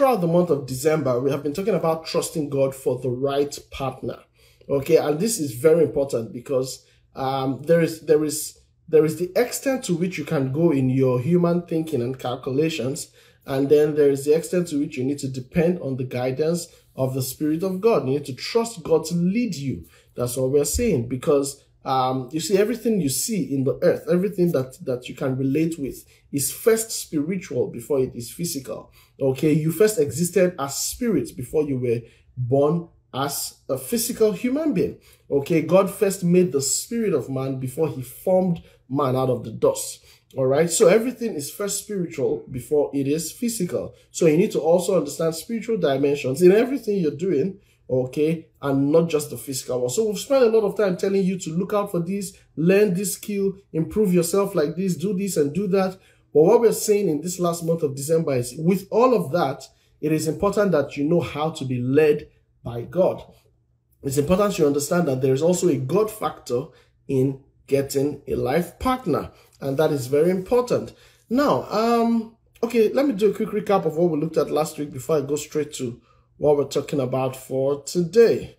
throughout the month of December, we have been talking about trusting God for the right partner. Okay, and this is very important because um, there is there is there is the extent to which you can go in your human thinking and calculations, and then there is the extent to which you need to depend on the guidance of the Spirit of God. You need to trust God to lead you. That's what we're saying because um, you see everything you see in the earth, everything that that you can relate with is first spiritual before it is physical. Okay, you first existed as spirits before you were born as a physical human being. Okay, God first made the spirit of man before he formed man out of the dust. All right, so everything is first spiritual before it is physical. So you need to also understand spiritual dimensions in everything you're doing, okay, and not just the physical one. So we've spent a lot of time telling you to look out for this, learn this skill, improve yourself like this, do this and do that. But what we're saying in this last month of December is with all of that, it is important that you know how to be led by God. It's important you understand that there is also a God factor in getting a life partner, and that is very important. Now, um, okay, let me do a quick recap of what we looked at last week before I go straight to what we're talking about for today.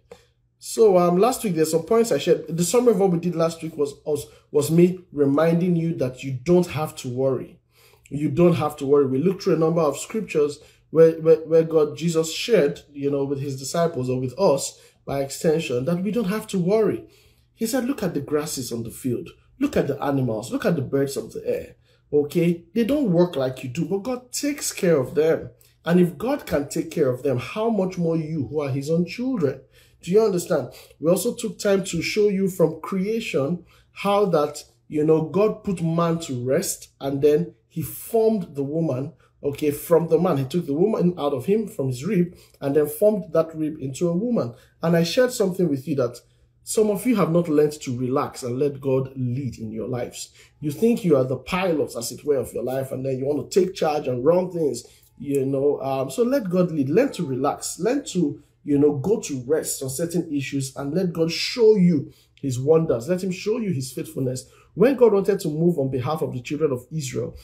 So um, last week there's some points I shared. The summary of what we did last week was, was was me reminding you that you don't have to worry. You don't have to worry. We looked through a number of scriptures where, where, where God, Jesus shared, you know, with his disciples or with us by extension, that we don't have to worry. He said, look at the grasses on the field. Look at the animals. Look at the birds of the air. Okay? They don't work like you do, but God takes care of them. And if God can take care of them, how much more you who are his own children? Do you understand? We also took time to show you from creation how that, you know, God put man to rest and then he formed the woman okay, from the man. He took the woman out of him from his rib and then formed that rib into a woman. And I shared something with you that some of you have not learned to relax and let God lead in your lives. You think you are the pilot, as it were, of your life, and then you want to take charge and run things, you know. Um, so let God lead. Learn to relax. Learn to, you know, go to rest on certain issues and let God show you his wonders. Let him show you his faithfulness. When God wanted to move on behalf of the children of Israel,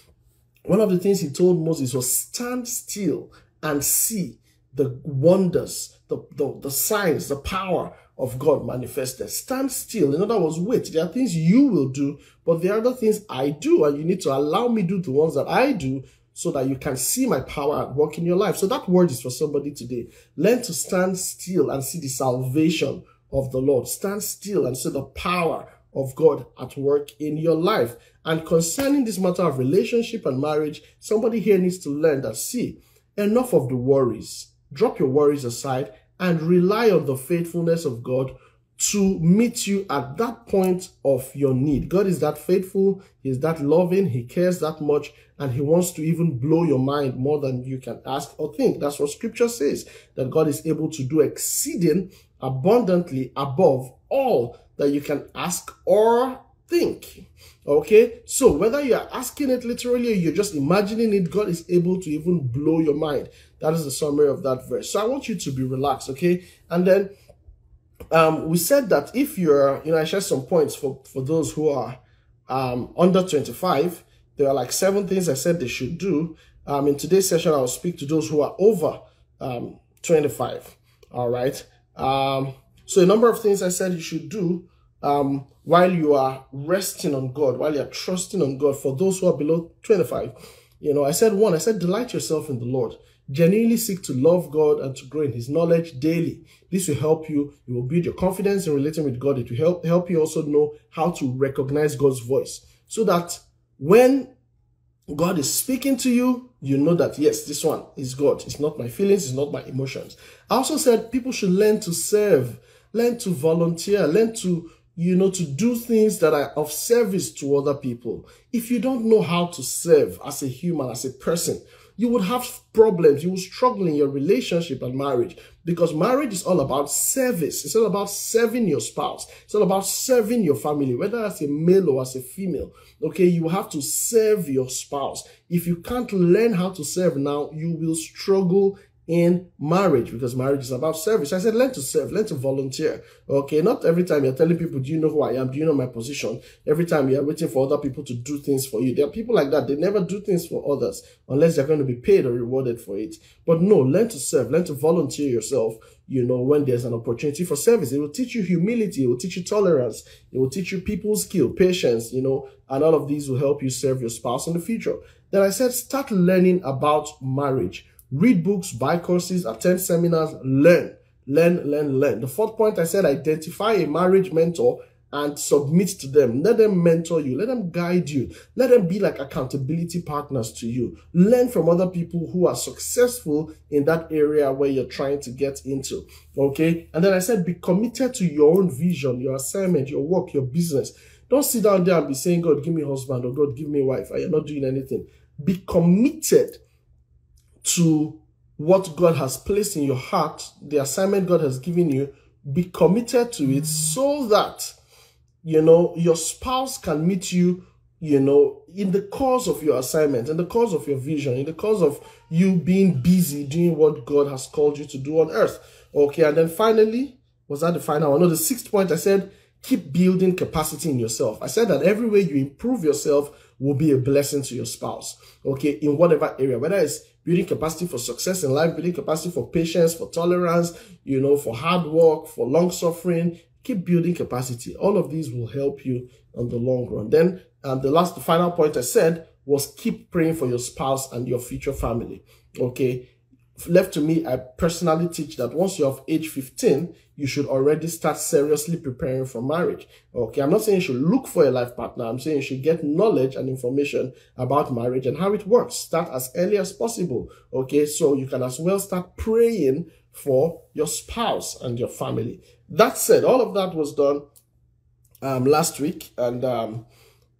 one of the things he told Moses was stand still and see the wonders, the, the, the signs, the power of God manifested. Stand still. In other words, wait. There are things you will do, but there are other things I do, and you need to allow me do the ones that I do so that you can see my power at work in your life. So that word is for somebody today. Learn to stand still and see the salvation of the Lord. Stand still and see the power of God at work in your life. And concerning this matter of relationship and marriage, somebody here needs to learn that, see, enough of the worries. Drop your worries aside and rely on the faithfulness of God to meet you at that point of your need. God is that faithful, He's that loving, He cares that much, and He wants to even blow your mind more than you can ask or think. That's what Scripture says, that God is able to do exceeding abundantly above all that you can ask or think. Okay, so whether you're asking it literally or you're just imagining it, God is able to even blow your mind. That is the summary of that verse. So I want you to be relaxed, okay? And then um, we said that if you're, you know, I shared some points for, for those who are um, under 25. There are like seven things I said they should do. Um, in today's session, I'll speak to those who are over um, 25. All right. Um, so a number of things I said you should do um, while you are resting on God, while you are trusting on God for those who are below 25. You know, I said one, I said delight yourself in the Lord. Genuinely seek to love God and to grow in his knowledge daily. This will help you. It will build your confidence in relating with God. It will help, help you also know how to recognize God's voice so that when God is speaking to you, you know that yes, this one is God. It's not my feelings, it's not my emotions. I also said people should learn to serve, learn to volunteer, learn to you know, to do things that are of service to other people. If you don't know how to serve as a human, as a person, you would have problems. You will struggle in your relationship and marriage because marriage is all about service. It's all about serving your spouse. It's all about serving your family, whether as a male or as a female. Okay, you have to serve your spouse. If you can't learn how to serve now, you will struggle in marriage because marriage is about service. I said, learn to serve, learn to volunteer. Okay. Not every time you're telling people, do you know who I am? Do you know my position? Every time you're waiting for other people to do things for you. There are people like that. They never do things for others unless they're going to be paid or rewarded for it. But no, learn to serve, learn to volunteer yourself. You know, when there's an opportunity for service, it will teach you humility. It will teach you tolerance. It will teach you people skill, patience, you know, and all of these will help you serve your spouse in the future. Then I said, start learning about marriage read books, buy courses, attend seminars, learn, learn, learn, learn. The fourth point I said, identify a marriage mentor and submit to them. Let them mentor you. Let them guide you. Let them be like accountability partners to you. Learn from other people who are successful in that area where you're trying to get into. Okay. And then I said, be committed to your own vision, your assignment, your work, your business. Don't sit down there and be saying, God, give me husband or God, give me wife. You're not doing anything. Be committed to what God has placed in your heart, the assignment God has given you, be committed to it so that, you know, your spouse can meet you, you know, in the course of your assignment, in the course of your vision, in the course of you being busy doing what God has called you to do on earth. Okay. And then finally, was that the final one? No, the sixth point I said, keep building capacity in yourself. I said that every way you improve yourself will be a blessing to your spouse. Okay. In whatever area, whether it's building capacity for success in life, building capacity for patience, for tolerance, you know, for hard work, for long suffering. Keep building capacity. All of these will help you on the long run. Then, and the last, the final point I said was keep praying for your spouse and your future family. Okay left to me, I personally teach that once you're of age 15, you should already start seriously preparing for marriage. Okay, I'm not saying you should look for a life partner. I'm saying you should get knowledge and information about marriage and how it works. Start as early as possible. Okay, so you can as well start praying for your spouse and your family. That said, all of that was done um, last week and um,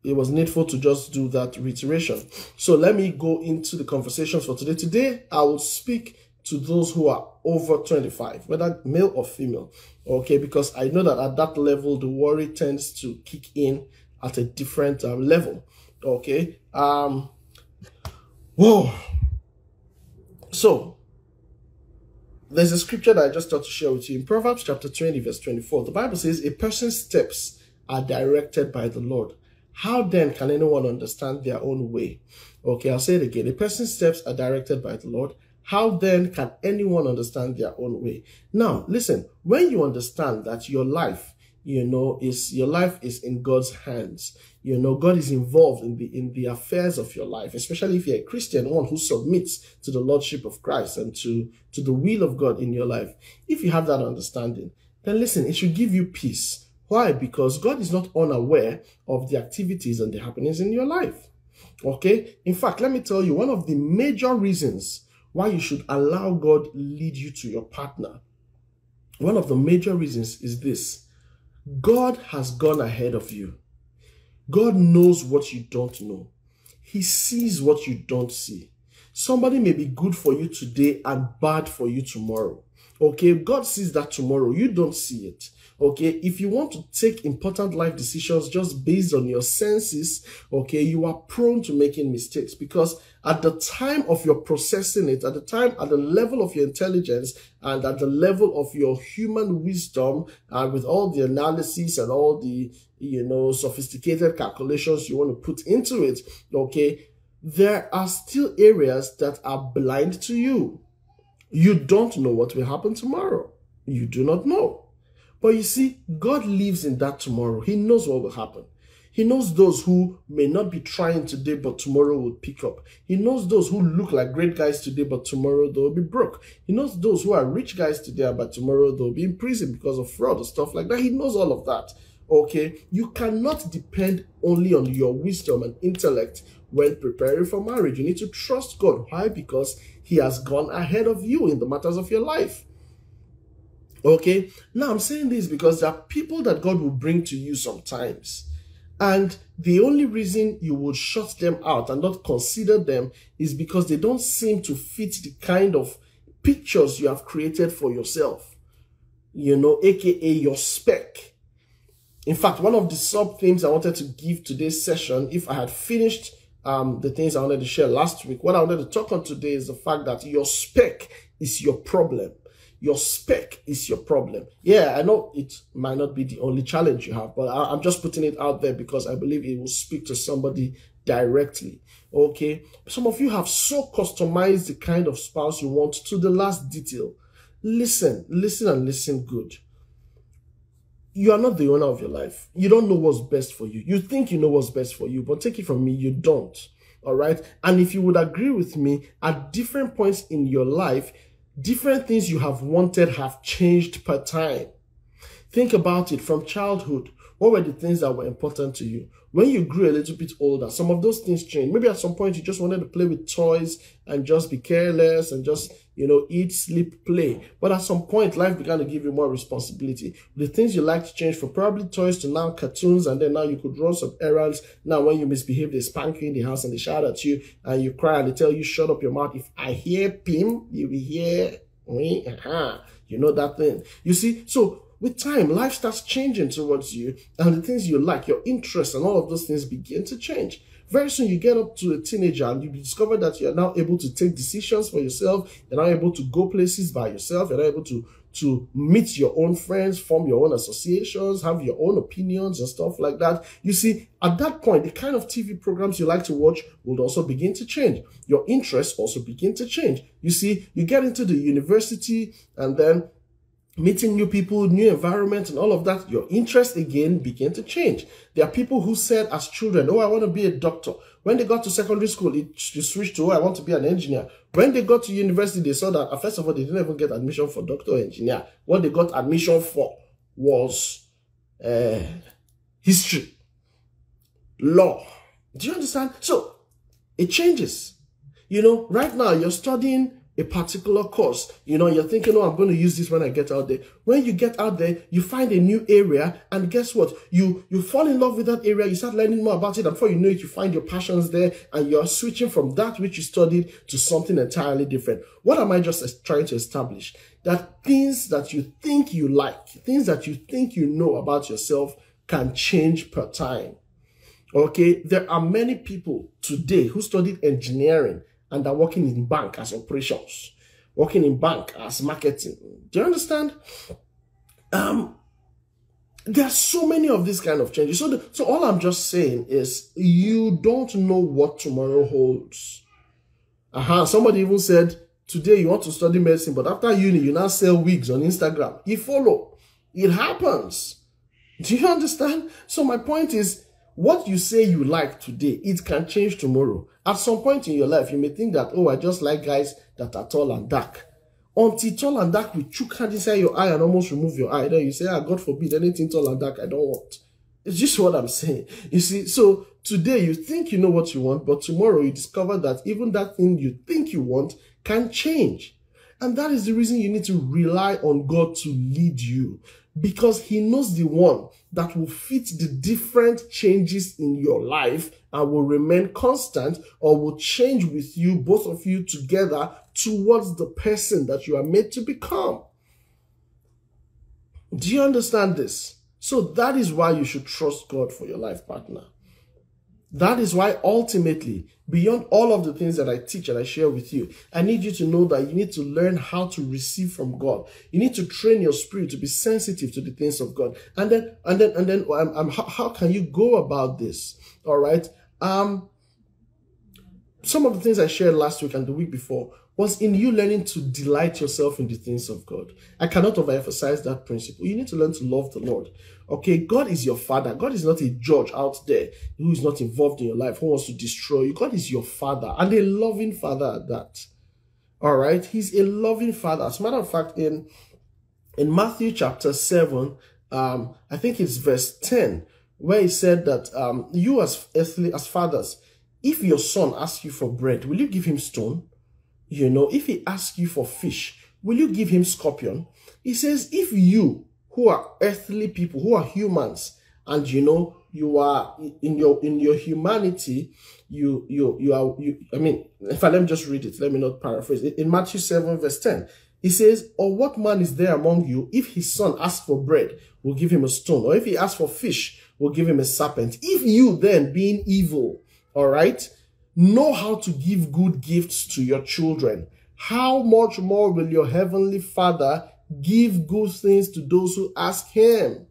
it was needful to just do that reiteration. So let me go into the conversations for today. Today, I will speak to those who are over 25, whether male or female. Okay, because I know that at that level, the worry tends to kick in at a different um, level. Okay. Um. Whoa. So, there's a scripture that I just thought to share with you in Proverbs chapter 20, verse 24. The Bible says, A person's steps are directed by the Lord how then can anyone understand their own way? Okay, I'll say it again. A person's steps are directed by the Lord. How then can anyone understand their own way? Now, listen, when you understand that your life, you know, is your life is in God's hands. You know, God is involved in the in the affairs of your life, especially if you're a Christian, one who submits to the Lordship of Christ and to, to the will of God in your life. If you have that understanding, then listen, it should give you peace why? Because God is not unaware of the activities and the happenings in your life. Okay? In fact, let me tell you one of the major reasons why you should allow God lead you to your partner. One of the major reasons is this. God has gone ahead of you. God knows what you don't know. He sees what you don't see. Somebody may be good for you today and bad for you tomorrow. Okay, God sees that tomorrow. You don't see it. Okay, if you want to take important life decisions just based on your senses, okay, you are prone to making mistakes because at the time of your processing it, at the time, at the level of your intelligence and at the level of your human wisdom, and with all the analysis and all the, you know, sophisticated calculations you want to put into it, okay, there are still areas that are blind to you. You don't know what will happen tomorrow. You do not know. But you see, God lives in that tomorrow. He knows what will happen. He knows those who may not be trying today, but tomorrow will pick up. He knows those who look like great guys today, but tomorrow they'll be broke. He knows those who are rich guys today, but tomorrow they'll be in prison because of fraud or stuff like that. He knows all of that. Okay? You cannot depend only on your wisdom and intellect when preparing for marriage. You need to trust God. Why? Because He has gone ahead of you in the matters of your life. Okay. Now I'm saying this because there are people that God will bring to you sometimes. And the only reason you would shut them out and not consider them is because they don't seem to fit the kind of pictures you have created for yourself. You know, aka your spec. In fact, one of the sub themes I wanted to give today's session, if I had finished um, the things I wanted to share last week. What I wanted to talk on today is the fact that your spec is your problem. Your spec is your problem. Yeah, I know it might not be the only challenge you have, but I, I'm just putting it out there because I believe it will speak to somebody directly. Okay. Some of you have so customized the kind of spouse you want to the last detail. Listen, listen and listen good. You are not the owner of your life. You don't know what's best for you. You think you know what's best for you, but take it from me, you don't. All right. And if you would agree with me, at different points in your life, different things you have wanted have changed per time. Think about it from childhood. What were the things that were important to you? When you grew a little bit older, some of those things changed. Maybe at some point you just wanted to play with toys and just be careless and just, you know, eat, sleep, play. But at some point, life began to give you more responsibility. The things you liked changed from probably toys to now cartoons, and then now you could run some errands. Now, when you misbehave, they spank you in the house and they shout at you and you cry and they tell you, shut up your mouth. If I hear Pim, you will hear me. Uh-huh. You know that thing. You see, so with time, life starts changing towards you, and the things you like, your interests, and all of those things begin to change. Very soon, you get up to a teenager and you discover that you're now able to take decisions for yourself. You're now able to go places by yourself. You're now able to, to meet your own friends, form your own associations, have your own opinions and stuff like that. You see, at that point, the kind of TV programs you like to watch will also begin to change. Your interests also begin to change. You see, you get into the university and then meeting new people, new environment, and all of that, your interest again began to change. There are people who said as children, Oh, I want to be a doctor. When they got to secondary school, it, switched to, Oh, I want to be an engineer. When they got to university, they saw that, uh, first of all, they didn't even get admission for doctor or engineer. What they got admission for was uh, history, law. Do you understand? So it changes. You know, right now you're studying a particular course. You know, you're thinking, oh, I'm going to use this when I get out there. When you get out there, you find a new area and guess what? You, you fall in love with that area. You start learning more about it. And before you know it, you find your passions there and you're switching from that which you studied to something entirely different. What am I just trying to establish? That things that you think you like, things that you think you know about yourself can change per time. Okay. There are many people today who studied engineering and are working in bank as operations, working in bank as marketing. Do you understand? Um, there are so many of these kind of changes. So, the, so all I'm just saying is you don't know what tomorrow holds. Uh -huh. Somebody even said, today you want to study medicine, but after uni, you now sell wigs on Instagram. You follow. It happens. Do you understand? So my point is, what you say you like today, it can change tomorrow. At some point in your life, you may think that, oh, I just like guys that are tall and dark. Until tall and dark will choke hand inside your eye and almost remove your eye. Then you say, ah, God forbid, anything tall and dark, I don't want. It's just what I'm saying. You see, so today you think you know what you want, but tomorrow you discover that even that thing you think you want can change. And that is the reason you need to rely on God to lead you because he knows the one that will fit the different changes in your life and will remain constant or will change with you, both of you together towards the person that you are made to become. Do you understand this? So that is why you should trust God for your life partner. That is why ultimately, beyond all of the things that I teach and I share with you, I need you to know that you need to learn how to receive from God. You need to train your spirit to be sensitive to the things of God. And then, and then, and then, um, um, how, how can you go about this? All right. Um, some of the things I shared last week and the week before was in you learning to delight yourself in the things of God. I cannot overemphasize that principle. You need to learn to love the Lord. Okay, God is your father. God is not a judge out there who is not involved in your life, who wants to destroy you. God is your father and a loving father at that. All right, he's a loving father. As a matter of fact, in in Matthew chapter 7, um, I think it's verse 10, where he said that um, you as earthly as fathers, if your son asks you for bread, will you give him stone? You know, if he asks you for fish, will you give him scorpion? He says, if you who are earthly people, who are humans, and you know, you are in your in your humanity, you you you are you I mean, if I let me just read it, let me not paraphrase it. In Matthew 7, verse 10, he says, Or what man is there among you, if his son asks for bread, will give him a stone, or if he asks for fish, will give him a serpent. If you then, being evil, all right, know how to give good gifts to your children, how much more will your heavenly Father give good things to those who ask him?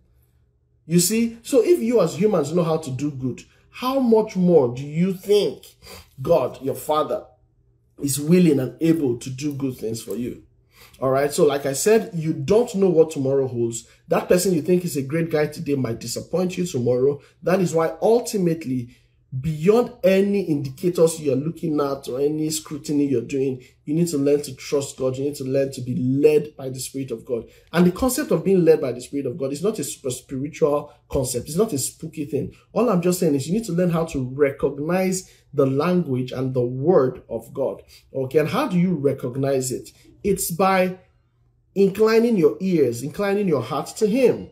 You see, so if you as humans know how to do good, how much more do you think God, your Father, is willing and able to do good things for you? All right. So, like I said, you don't know what tomorrow holds. That person you think is a great guy today might disappoint you tomorrow. That is why ultimately beyond any indicators you're looking at or any scrutiny you're doing, you need to learn to trust God. You need to learn to be led by the Spirit of God. And the concept of being led by the Spirit of God is not a super spiritual concept. It's not a spooky thing. All I'm just saying is you need to learn how to recognize the language and the word of God. Okay. And how do you recognize it? It's by inclining your ears, inclining your heart to Him.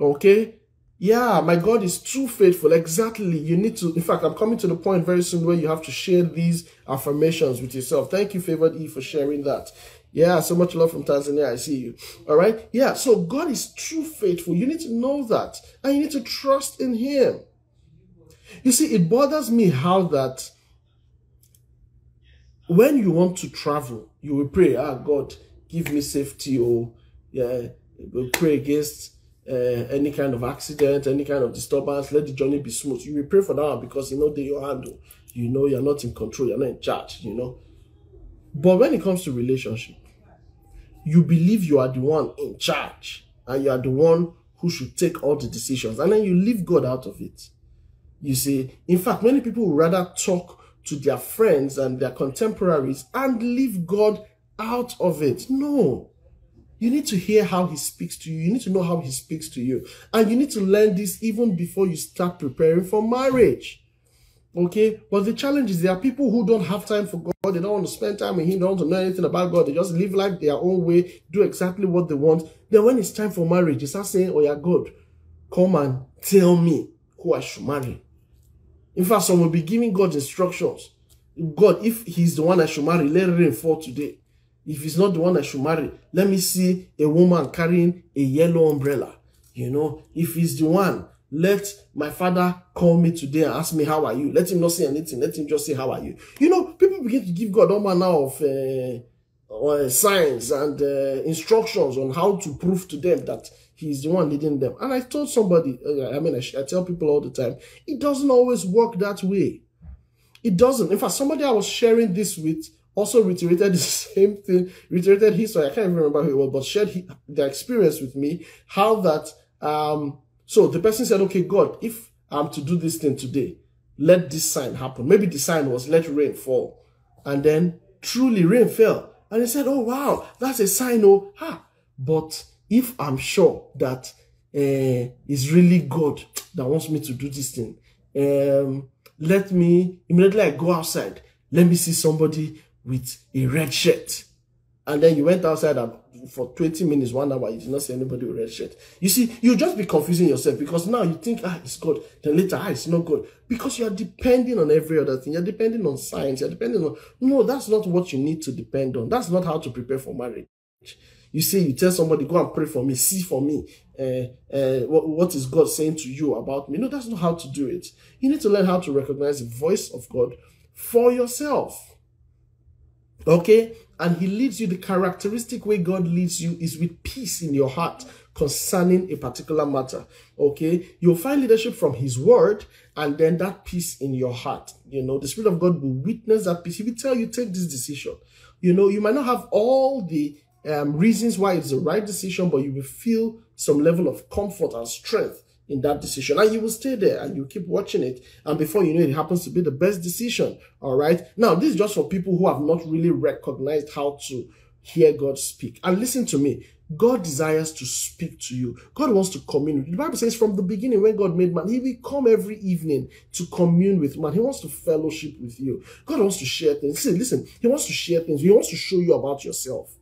Okay. Yeah, my God is too faithful. Exactly. You need to, in fact, I'm coming to the point very soon where you have to share these affirmations with yourself. Thank you, Favored E, for sharing that. Yeah, so much love from Tanzania. I see you. All right. Yeah, so God is too faithful. You need to know that. And you need to trust in Him. You see, it bothers me how that when you want to travel, you will pray, ah, God, give me safety. Or, yeah, we'll pray against uh, any kind of accident, any kind of disturbance, let the journey be smooth. You will pray for that because you know they your handle. You know you're not in control, you're not in charge, you know. But when it comes to relationship, you believe you are the one in charge and you are the one who should take all the decisions, and then you leave God out of it. You see, in fact, many people would rather talk to their friends and their contemporaries and leave God out of it. No. You need to hear how he speaks to you. You need to know how he speaks to you. And you need to learn this even before you start preparing for marriage. Okay? But the challenge is there are people who don't have time for God. They don't want to spend time with him. They don't want to know anything about God. They just live life their own way, do exactly what they want. Then when it's time for marriage, they start saying, oh yeah, God, come and tell me who I should marry. In fact, some will be giving God instructions. God, if he's the one I should marry, let rain fall today. If he's not the one I should marry, let me see a woman carrying a yellow umbrella. You know, if he's the one, let my father call me today and ask me, how are you? Let him not say anything. Let him just say, how are you? You know, people begin to give God all manner of uh, uh, signs and uh, instructions on how to prove to them that he's the one leading them. And I told somebody, uh, I mean, I, I tell people all the time, it doesn't always work that way. It doesn't. In fact, somebody I was sharing this with also reiterated the same thing, reiterated his story. I can't even remember who it was, but shared he, their experience with me. How that, um, so the person said, okay, God, if I'm to do this thing today, let this sign happen. Maybe the sign was let rain fall. And then truly rain fell. And he said, oh, wow, that's a sign. Oh, ha. But if I'm sure that uh, it's really God that wants me to do this thing, um, let me immediately I go outside. Let me see somebody with a red shirt. And then you went outside and for 20 minutes, one hour, you did not see anybody with red shirt. You see, you just be confusing yourself because now you think, ah, it's God. Then later, ah, it's not God. Because you are depending on every other thing. You're depending on science. You're depending on, no, that's not what you need to depend on. That's not how to prepare for marriage. You see, you tell somebody, go and pray for me, see for me. Uh, uh, what, what is God saying to you about me? No, that's not how to do it. You need to learn how to recognize the voice of God for yourself. Okay? And he leads you, the characteristic way God leads you is with peace in your heart concerning a particular matter. Okay? You'll find leadership from his word and then that peace in your heart. You know, the Spirit of God will witness that peace. He will tell you, take this decision. You know, you might not have all the um, reasons why it's the right decision, but you will feel some level of comfort and strength in that decision. And you will stay there and you keep watching it. And before you know it, it happens to be the best decision. All right? Now this is just for people who have not really recognized how to hear god speak. And listen to me. God desires to speak to you. God wants to commune the bible says from the beginning when god made man he will come every evening to commune with man. He wants to fellowship with you. God wants to share things. Listen, listen. He wants to share things. He wants to show you about yourself.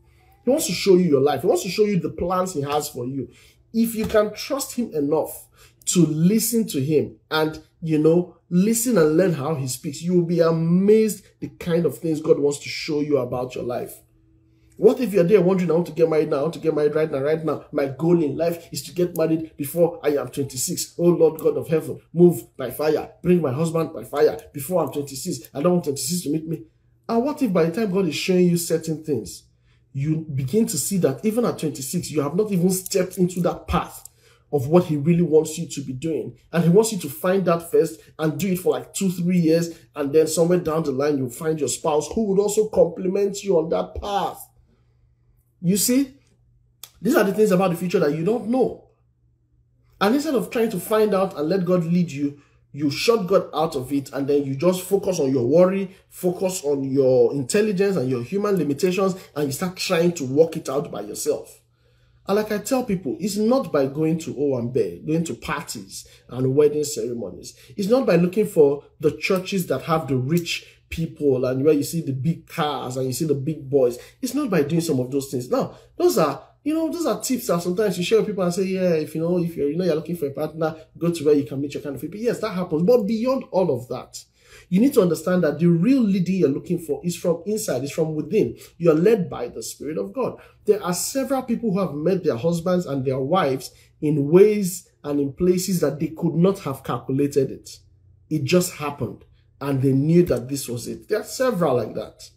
He wants to show you your life. He wants to show you the plans he has for you if you can trust him enough to listen to him and, you know, listen and learn how he speaks, you will be amazed the kind of things God wants to show you about your life. What if you're there wondering, I want to get married now, I want to get married right now, right now. My goal in life is to get married before I am 26. Oh Lord God of heaven, move by fire. Bring my husband by fire before I'm 26. I don't want 26 to meet me. And what if by the time God is showing you certain things, you begin to see that even at 26, you have not even stepped into that path of what he really wants you to be doing. And he wants you to find that first and do it for like two, three years. And then somewhere down the line, you'll find your spouse who would also complement you on that path. You see, these are the things about the future that you don't know. And instead of trying to find out and let God lead you, you shut God out of it and then you just focus on your worry, focus on your intelligence and your human limitations, and you start trying to work it out by yourself. And like I tell people, it's not by going to Owambe, going to parties and wedding ceremonies. It's not by looking for the churches that have the rich people and where you see the big cars and you see the big boys. It's not by doing some of those things. Now, those are, you know, those are tips that sometimes you share with people and say, yeah, if you know, if you're, you know, you're looking for a partner, go to where you can meet your kind of people. Yes, that happens. But beyond all of that, you need to understand that the real leading you're looking for is from inside, is from within. You're led by the Spirit of God. There are several people who have met their husbands and their wives in ways and in places that they could not have calculated it. It just happened and they knew that this was it. There are several like that.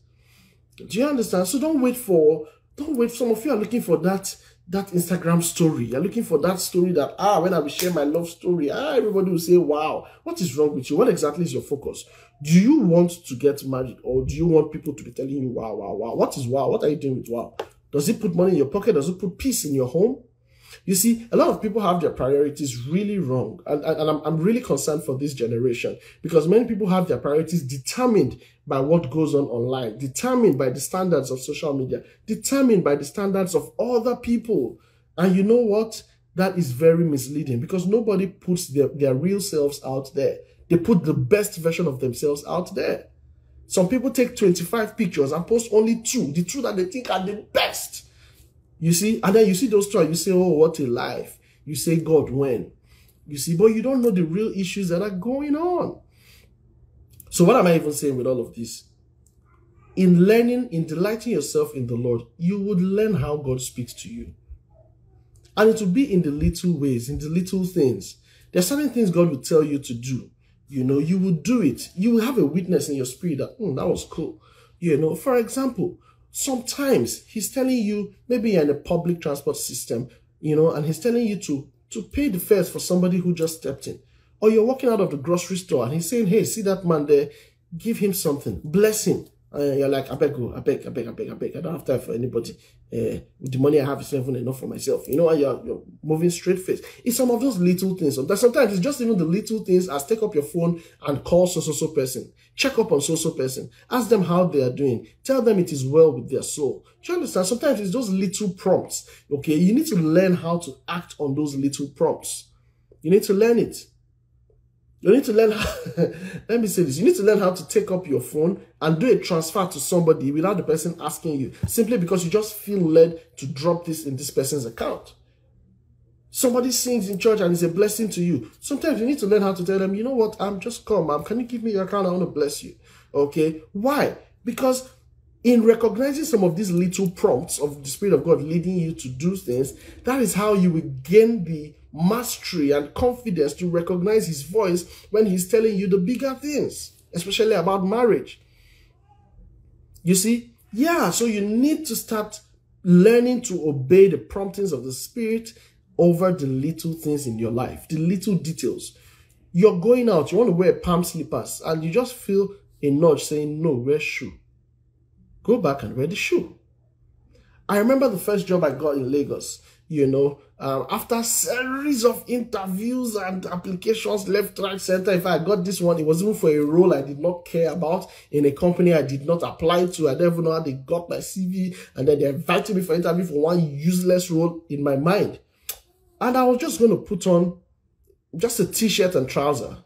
Do you understand? So don't wait for, don't wait. Some of you are looking for that, that Instagram story. You're looking for that story that, ah, when I will share my love story, ah, everybody will say, wow, what is wrong with you? What exactly is your focus? Do you want to get married or do you want people to be telling you, wow, wow, wow? What is wow? What are you doing with wow? Does it put money in your pocket? Does it put peace in your home? You see, a lot of people have their priorities really wrong. And, and, I'm, I'm really concerned for this generation because many people have their priorities determined by what goes on online, determined by the standards of social media, determined by the standards of other people. And you know what? That is very misleading because nobody puts their, their real selves out there. They put the best version of themselves out there. Some people take 25 pictures and post only two, the two that they think are the best. You see, and then you see those two, you say, oh, what a life. You say, God, when? You see, but you don't know the real issues that are going on. So what am I even saying with all of this? In learning, in delighting yourself in the Lord, you would learn how God speaks to you. And it will be in the little ways, in the little things. There are certain things God will tell you to do. You know, you will do it. You will have a witness in your spirit that, hmm, that was cool. You know, for example, Sometimes he's telling you, maybe you're in a public transport system, you know, and he's telling you to, to pay the fares for somebody who just stepped in. Or you're walking out of the grocery store and he's saying, hey, see that man there? Give him something. Bless him. You're like, I beg you, I beg, I beg, I beg, I beg. I don't have time for anybody. Uh, the money I have is even enough for myself. You know, and you're, you're moving straight face. It's some of those little things. Sometimes, sometimes it's just even the little things as take up your phone and call so, so, so person. Check up on so, so person. Ask them how they are doing. Tell them it is well with their soul. Do you understand? Sometimes it's those little prompts. Okay. You need to learn how to act on those little prompts. You need to learn it. You need to learn how, let me say this, you need to learn how to take up your phone and do a transfer to somebody without the person asking you, simply because you just feel led to drop this in this person's account. Somebody sings in church and it's a blessing to you. Sometimes you need to learn how to tell them, you know what, I'm just come, um, can you give me your account? I want to bless you. Okay. Why? Because in recognizing some of these little prompts of the Spirit of God leading you to do things, that is how you will gain the mastery and confidence to recognize his voice when he's telling you the bigger things, especially about marriage. You see? Yeah, so you need to start learning to obey the promptings of the Spirit over the little things in your life, the little details. You're going out, you want to wear palm slippers, and you just feel a nudge saying, No, wear shoe. Go back and wear the shoe. I remember the first job I got in Lagos you know, um, after series of interviews and applications left, right, center. If I got this one, it was even for a role I did not care about in a company I did not apply to. I don't even know how they got my CV, and then they invited me for interview for one useless role in my mind. And I was just going to put on just a t-shirt and trouser.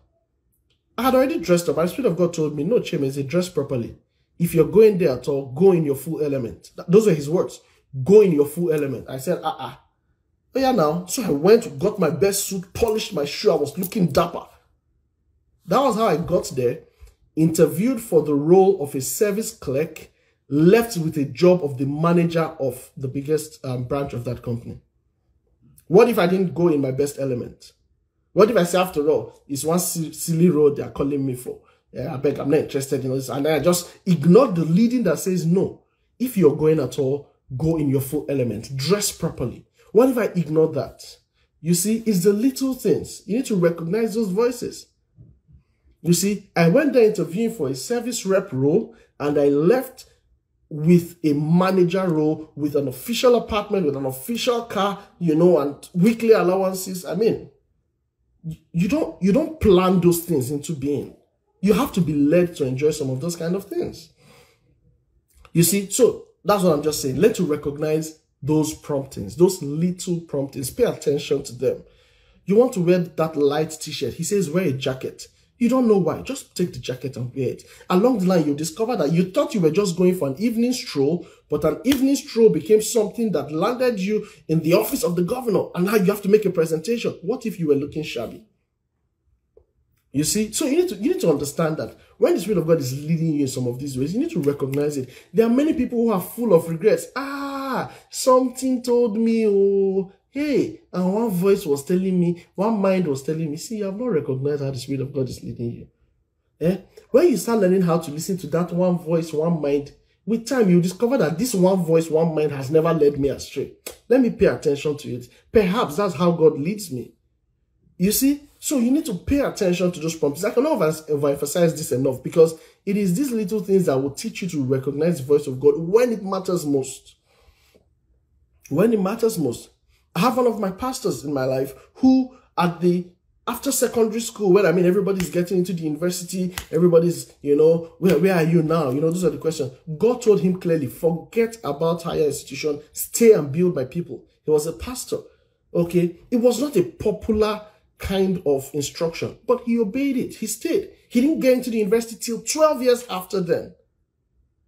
I had already dressed up. My Spirit of God told me, no, Cheme, dress properly. If you're going there at all, go in your full element. Those were his words. Go in your full element. I said, uh-uh. Oh yeah, now. So I went, got my best suit, polished my shoe. I was looking dapper. That was how I got there. Interviewed for the role of a service clerk, left with a job of the manager of the biggest um, branch of that company? What if I didn't go in my best element? What if I say, after all, it's one silly road they're calling me for? Yeah, I beg, I'm not interested in this. And I just ignore the leading that says, no, if you're going at all, go in your full element, dress properly. What if I ignore that? You see, it's the little things. You need to recognize those voices. You see, I went there interviewing for a service rep role and I left with a manager role, with an official apartment, with an official car, you know, and weekly allowances. I mean, you don't you don't plan those things into being. You have to be led to enjoy some of those kind of things. You see, so that's what I'm just saying. Let to recognize those promptings, those little promptings. Pay attention to them. You want to wear that light t-shirt. He says, wear a jacket. You don't know why. Just take the jacket and wear it. Along the line, you discover that you thought you were just going for an evening stroll, but an evening stroll became something that landed you in the office of the governor. And now you have to make a presentation. What if you were looking shabby? You see, so you need to you need to understand that when the Spirit of God is leading you in some of these ways, you need to recognize it. There are many people who are full of regrets. Ah, something told me, oh, hey, and one voice was telling me, one mind was telling me, see, you have not recognized how the Spirit of God is leading you. Eh? When you start learning how to listen to that one voice, one mind, with time you discover that this one voice, one mind has never led me astray. Let me pay attention to it. Perhaps that's how God leads me. You see, so you need to pay attention to those prompts. I cannot overemphasize this enough because it is these little things that will teach you to recognize the voice of God when it matters most. When it matters most. I have one of my pastors in my life who at the after secondary school, where I mean everybody's getting into the university, everybody's, you know, where, where are you now? You know, those are the questions. God told him clearly, forget about higher institution, stay and build my people. He was a pastor. Okay. It was not a popular kind of instruction, but he obeyed it. He stayed. He didn't get into the university till 12 years after then.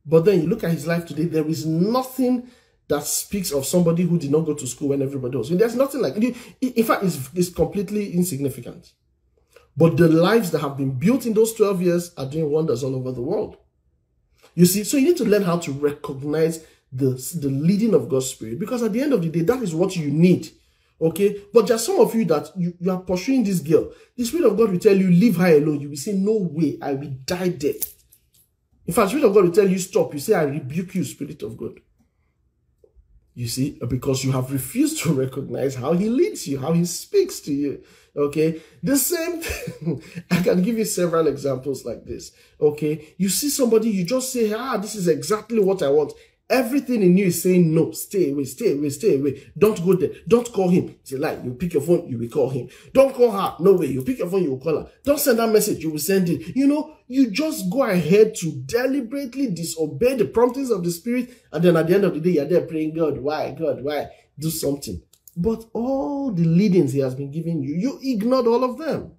But then you look at his life today, there is nothing that speaks of somebody who did not go to school when everybody else. There's nothing like it. In fact, it's, it's completely insignificant. But the lives that have been built in those 12 years are doing wonders all over the world. You see, so you need to learn how to recognize the, the leading of God's Spirit because at the end of the day, that is what you need Okay, but there are some of you that you, you are pursuing this girl. The Spirit of God will tell you, leave her alone. You will say, No way, I will die dead. In fact, Spirit of God will tell you, stop. You say, I rebuke you, Spirit of God. You see, because you have refused to recognize how he leads you, how he speaks to you. Okay, the same thing. I can give you several examples like this. Okay, you see somebody, you just say, ah, this is exactly what I want. Everything in you is saying no, stay away, stay away, stay away. Don't go there. Don't call him. It's a lie. You pick your phone, you will call him. Don't call her. No way. You pick your phone, you will call her. Don't send that message, you will send it. You know, you just go ahead to deliberately disobey the promptings of the spirit. And then at the end of the day, you're there praying, God, why? God, why? Do something. But all the leadings he has been giving you, you ignored all of them.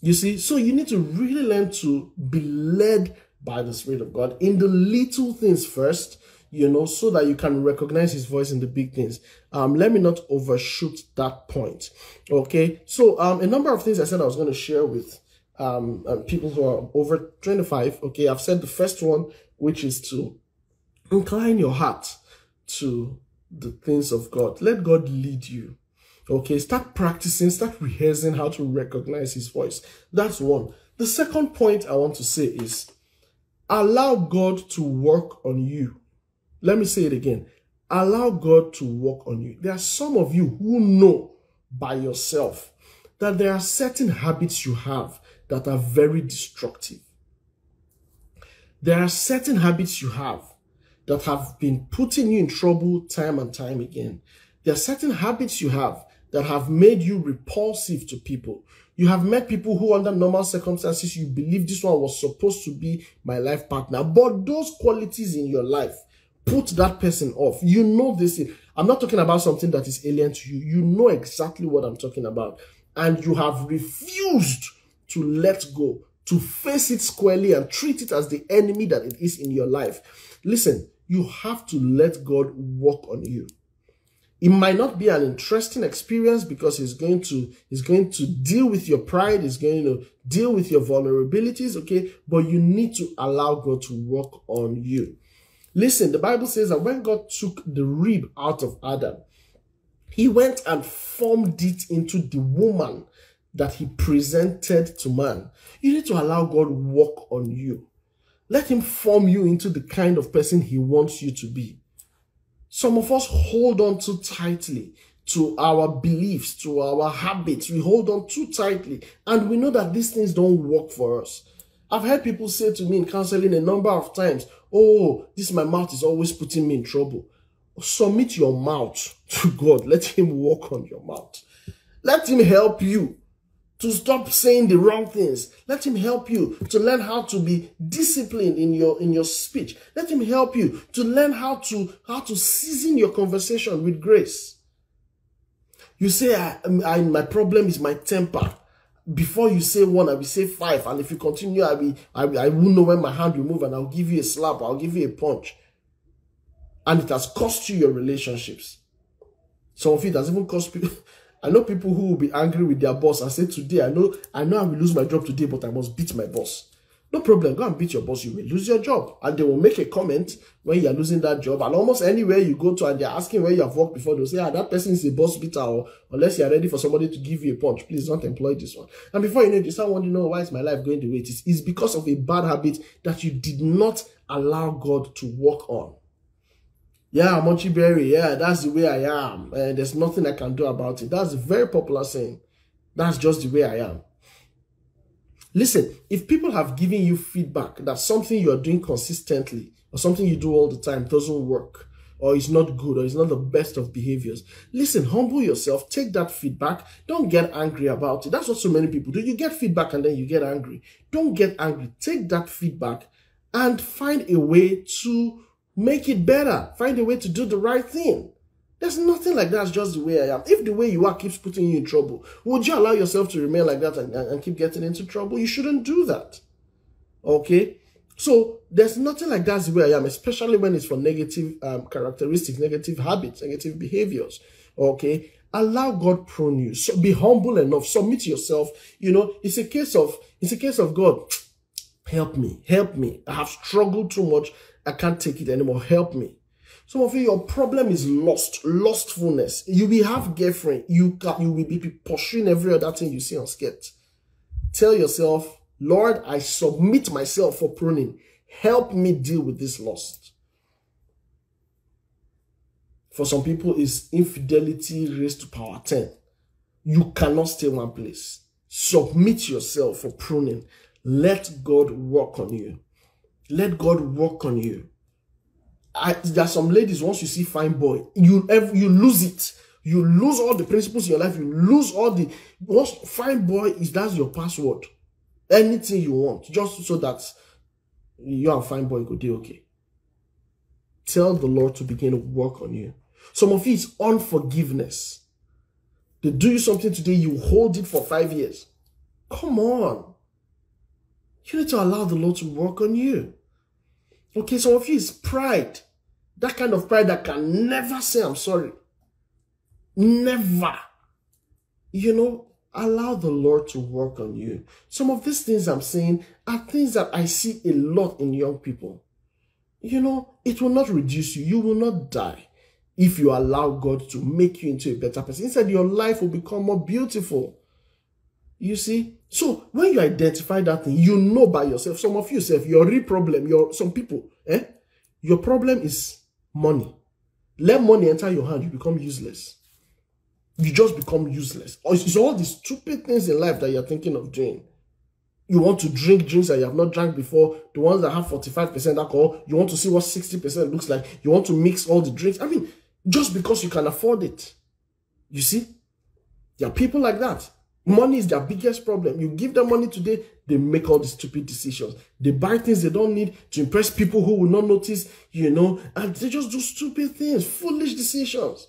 You see, so you need to really learn to be led by the Spirit of God in the little things first, you know, so that you can recognize His voice in the big things. Um, let me not overshoot that point. Okay, so um, a number of things I said I was going to share with um, um people who are over 25. Okay, I've said the first one, which is to incline your heart to the things of God. Let God lead you. Okay, start practicing, start rehearsing how to recognize His voice. That's one. The second point I want to say is Allow God to work on you. Let me say it again. Allow God to work on you. There are some of you who know by yourself that there are certain habits you have that are very destructive. There are certain habits you have that have been putting you in trouble time and time again. There are certain habits you have that have made you repulsive to people. You have met people who, under normal circumstances, you believe this one was supposed to be my life partner. But those qualities in your life put that person off. You know this. I'm not talking about something that is alien to you. You know exactly what I'm talking about. And you have refused to let go, to face it squarely and treat it as the enemy that it is in your life. Listen, you have to let God work on you. It might not be an interesting experience because he's going to he's going to deal with your pride, he's going to deal with your vulnerabilities, okay? But you need to allow God to work on you. Listen, the Bible says that when God took the rib out of Adam, he went and formed it into the woman that he presented to man. You need to allow God work on you. Let him form you into the kind of person he wants you to be. Some of us hold on too tightly to our beliefs, to our habits. We hold on too tightly, and we know that these things don't work for us. I've heard people say to me in counseling a number of times, Oh, this my mouth is always putting me in trouble. Submit your mouth to God. Let Him work on your mouth. Let Him help you to stop saying the wrong things. Let him help you to learn how to be disciplined in your in your speech. Let him help you to learn how to how to season your conversation with grace. You say, I, I, my problem is my temper. Before you say one, I will say five. And if you continue, I will, I, will, I won't know when my hand will move and I'll give you a slap. I'll give you a punch. And it has cost you your relationships. Some of it has even cost people. I know people who will be angry with their boss and say, today, I know, I know I will lose my job today, but I must beat my boss. No problem. Go and beat your boss. You will lose your job. And they will make a comment when you are losing that job. And almost anywhere you go to and they're asking where you have worked before, they'll say, ah, that person is a boss beater. Or unless you're ready for somebody to give you a punch, please don't employ this one. And before you know it, you start wondering, know why is my life going the way it is? It's because of a bad habit that you did not allow God to work on. Yeah, Mochi Berry. Yeah, that's the way I am. And there's nothing I can do about it. That's a very popular saying. That's just the way I am. Listen, if people have given you feedback that something you're doing consistently or something you do all the time doesn't work or is not good or is not the best of behaviors, listen, humble yourself, take that feedback. Don't get angry about it. That's what so many people do. You get feedback and then you get angry. Don't get angry. Take that feedback and find a way to Make it better. Find a way to do the right thing. There's nothing like that's just the way I am. If the way you are keeps putting you in trouble, would you allow yourself to remain like that and, and keep getting into trouble? You shouldn't do that. Okay? So there's nothing like that's the way I am, especially when it's for negative um, characteristics, negative habits, negative behaviors. Okay? Allow God prune you. So be humble enough. Submit yourself. You know, it's a case of it's a case of God. Help me, help me. I have struggled too much. I can't take it anymore. Help me. Some of you, your problem is lost, lostfulness. You will have girlfriend. You can, you will be pursuing every other thing you see on skate. Tell yourself, Lord, I submit myself for pruning. Help me deal with this lust. For some people, it's infidelity raised to power 10. You cannot stay one place. Submit yourself for pruning. Let God work on you. Let God work on you. I, there are some ladies, once you see fine boy, you you lose it. You lose all the principles in your life. You lose all the once fine boy is that's your password. Anything you want, just so that you and fine boy could do okay. Tell the Lord to begin to work on you. Some of it is unforgiveness. They do you something today, you hold it for five years. Come on. You need to allow the Lord to work on you. Okay, some of you is pride. That kind of pride that can never say, I'm sorry. Never. You know, allow the Lord to work on you. Some of these things I'm saying are things that I see a lot in young people. You know, it will not reduce you. You will not die if you allow God to make you into a better person. Instead, your life will become more beautiful. You see? So when you identify that thing, you know by yourself, some of you self, your real problem, your some people, eh? Your problem is money. Let money enter your hand, you become useless. You just become useless. Or it's all the stupid things in life that you're thinking of doing. You want to drink drinks that you have not drank before, the ones that have 45% alcohol. You want to see what 60% looks like. You want to mix all the drinks. I mean, just because you can afford it. You see? There are people like that. Money is their biggest problem. You give them money today, they make all the stupid decisions. They buy things they don't need to impress people who will not notice, you know, and they just do stupid things, foolish decisions.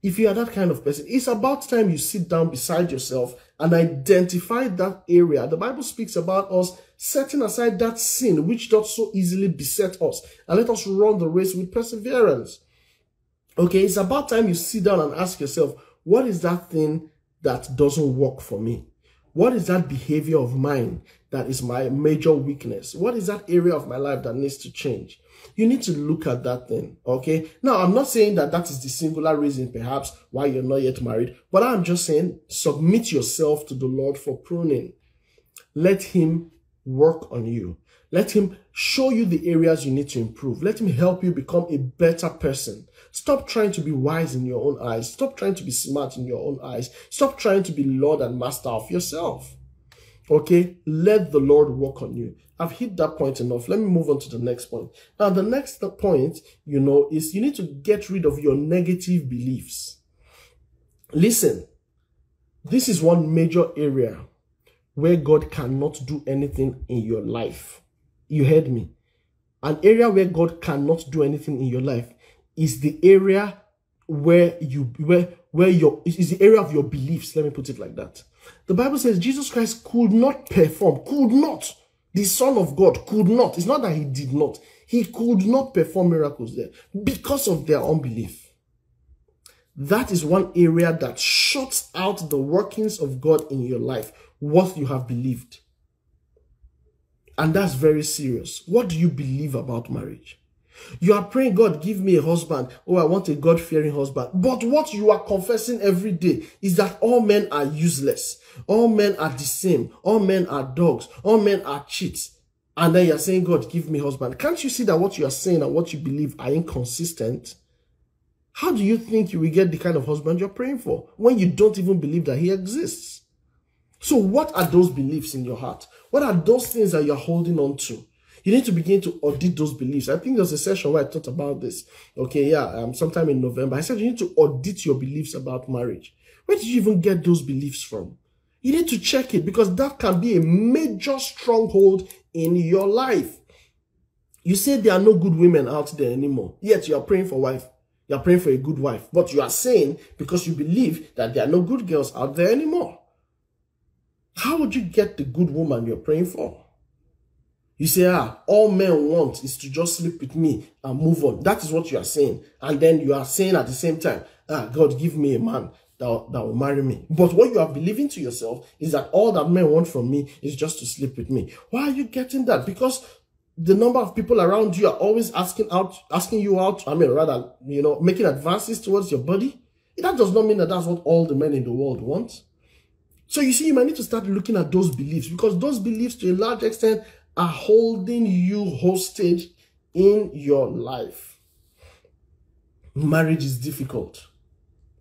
If you are that kind of person, it's about time you sit down beside yourself and identify that area. The Bible speaks about us setting aside that sin which does so easily beset us and let us run the race with perseverance. Okay, it's about time you sit down and ask yourself, what is that thing that doesn't work for me? What is that behavior of mine that is my major weakness? What is that area of my life that needs to change? You need to look at that thing, okay? Now, I'm not saying that that is the singular reason, perhaps, why you're not yet married, but I'm just saying submit yourself to the Lord for pruning. Let Him work on you. Let Him show you the areas you need to improve. Let Him help you become a better person. Stop trying to be wise in your own eyes. Stop trying to be smart in your own eyes. Stop trying to be Lord and Master of yourself. Okay? Let the Lord work on you. I've hit that point enough. Let me move on to the next point. Now, the next point, you know, is you need to get rid of your negative beliefs. Listen, this is one major area where God cannot do anything in your life. You heard me. An area where God cannot do anything in your life is the area where you where where your is the area of your beliefs. Let me put it like that. The Bible says Jesus Christ could not perform, could not. The Son of God could not. It's not that he did not. He could not perform miracles there because of their unbelief. That is one area that shuts out the workings of God in your life, what you have believed. And that's very serious. What do you believe about marriage? You are praying, God, give me a husband. Oh, I want a God fearing husband. But what you are confessing every day is that all men are useless. All men are the same. All men are dogs. All men are cheats. And then you're saying, God, give me husband. Can't you see that what you are saying and what you believe are inconsistent? How do you think you will get the kind of husband you're praying for when you don't even believe that he exists? So what are those beliefs in your heart? What are those things that you're holding on to? You need to begin to audit those beliefs. I think there's a session where I talked about this. Okay, yeah, um, sometime in November. I said you need to audit your beliefs about marriage. Where did you even get those beliefs from? You need to check it because that can be a major stronghold in your life. You say there are no good women out there anymore, yet you are praying for wife. You are praying for a good wife, but you are saying because you believe that there are no good girls out there anymore. How would you get the good woman you're praying for? You say, ah, all men want is to just sleep with me and move on. That is what you are saying. And then you are saying at the same time, ah, God, give me a man that, that will marry me. But what you are believing to yourself is that all that men want from me is just to sleep with me. Why are you getting that? Because the number of people around you are always asking out, asking you out. I mean, rather, you know, making advances towards your body. That does not mean that that's what all the men in the world want. So you see, you might need to start looking at those beliefs because those beliefs to a large extent are holding you hostage in your life. Marriage is difficult.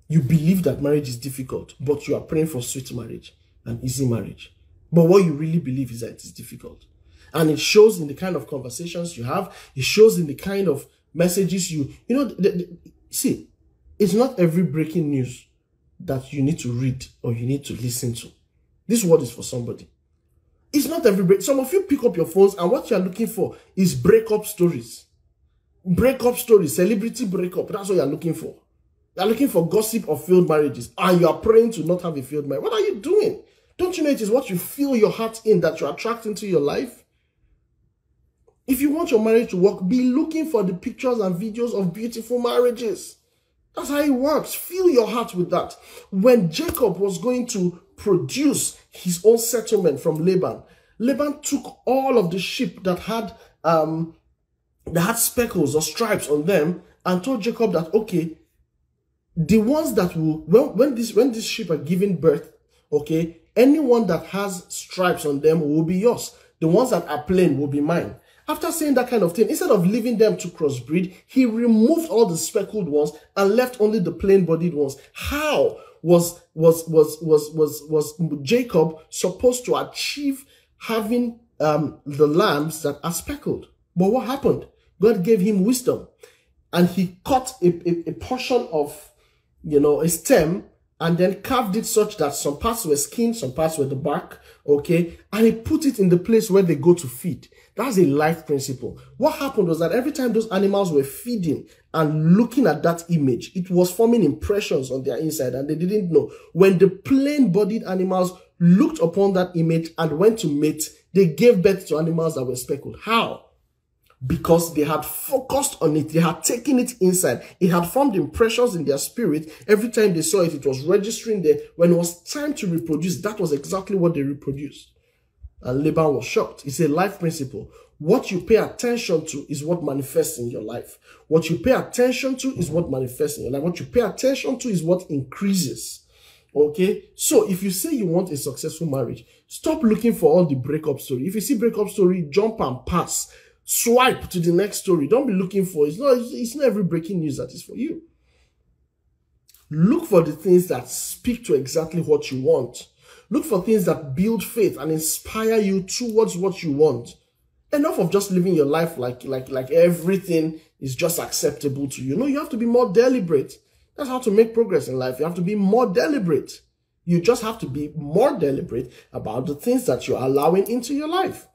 You believe that marriage is difficult, but you are praying for sweet marriage and easy marriage. But what you really believe is that it is difficult. And it shows in the kind of conversations you have. It shows in the kind of messages you, you know, the, the, see, it's not every breaking news that you need to read or you need to listen to. This word is for somebody. It's not every break. Some of you pick up your phones and what you're looking for is breakup stories. Breakup stories, celebrity breakup. That's what you're looking for. You're looking for gossip of failed marriages and you are praying to not have a failed marriage. What are you doing? Don't you know it is what you feel your heart in that you attract into your life? If you want your marriage to work, be looking for the pictures and videos of beautiful marriages. That's how it works. Fill your heart with that. When Jacob was going to produce his own settlement from Laban, Laban took all of the sheep that had um that had speckles or stripes on them and told Jacob that okay, the ones that will when when this when these sheep are giving birth, okay, anyone that has stripes on them will be yours. The ones that are plain will be mine. After saying that kind of thing, instead of leaving them to crossbreed, he removed all the speckled ones and left only the plain-bodied ones. How was was was was was was Jacob supposed to achieve having um, the lambs that are speckled? But what happened? God gave him wisdom, and he cut a, a, a portion of, you know, a stem and then carved it such that some parts were skin, some parts were the bark, okay? And he put it in the place where they go to feed. That's a life principle. What happened was that every time those animals were feeding and looking at that image, it was forming impressions on their inside and they didn't know. When the plain-bodied animals looked upon that image and went to mate, they gave birth to animals that were speckled. How? because they had focused on it. They had taken it inside. It had formed impressions in their spirit. Every time they saw it, it was registering there. When it was time to reproduce, that was exactly what they reproduced. And Laban was shocked. It's a life principle. What you pay attention to is what manifests in your life. What you pay attention to is what manifests in your life. What you pay attention to is what increases. Okay. So if you say you want a successful marriage, stop looking for all the breakup story. If you see breakup story, jump and pass swipe to the next story. Don't be looking for it's not it's not every breaking news that is for you. Look for the things that speak to exactly what you want. Look for things that build faith and inspire you towards what you want. Enough of just living your life like like like everything is just acceptable to you. No, you have to be more deliberate. That's how to make progress in life. You have to be more deliberate. You just have to be more deliberate about the things that you're allowing into your life.